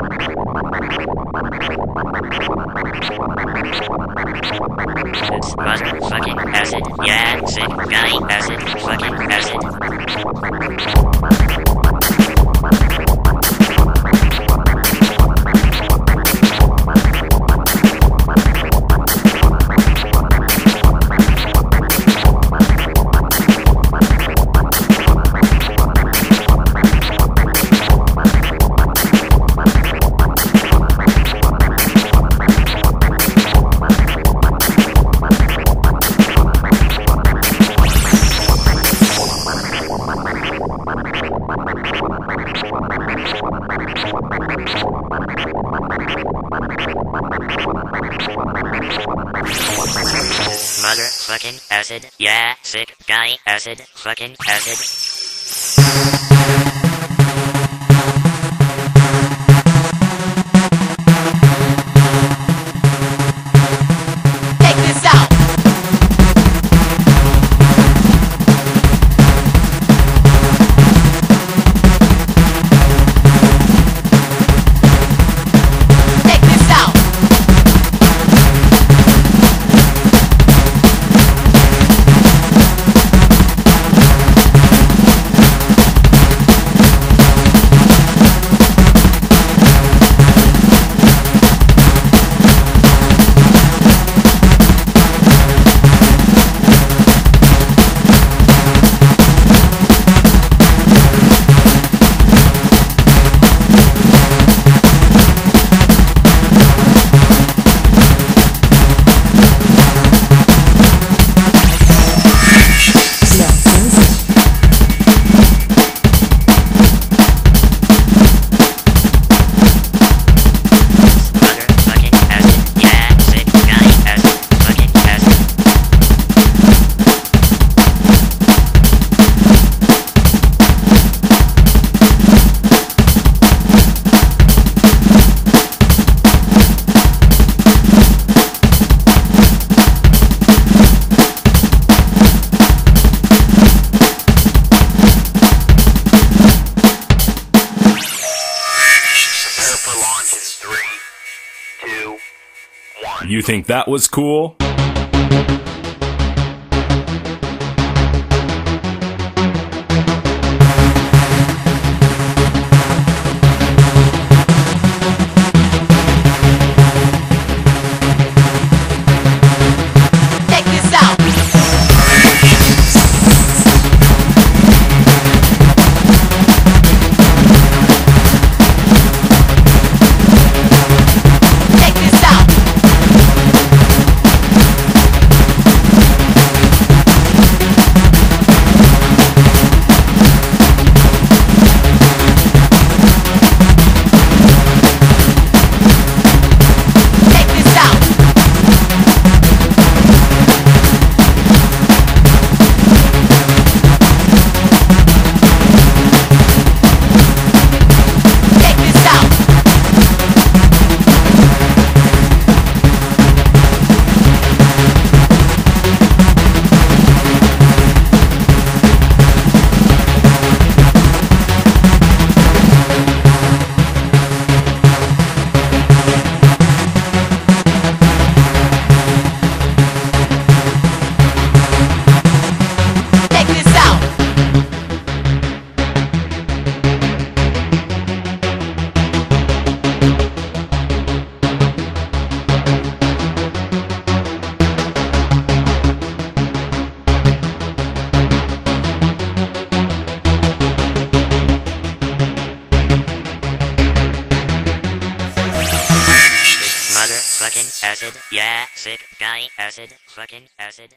It's motherfucking acid. Yeah, sick guy acid. Fucking acid. Motherfucking acid. Yeah, sick guy acid. Fucking acid. You think that was cool? Acid. Yeah, sick guy acid. Fucking acid.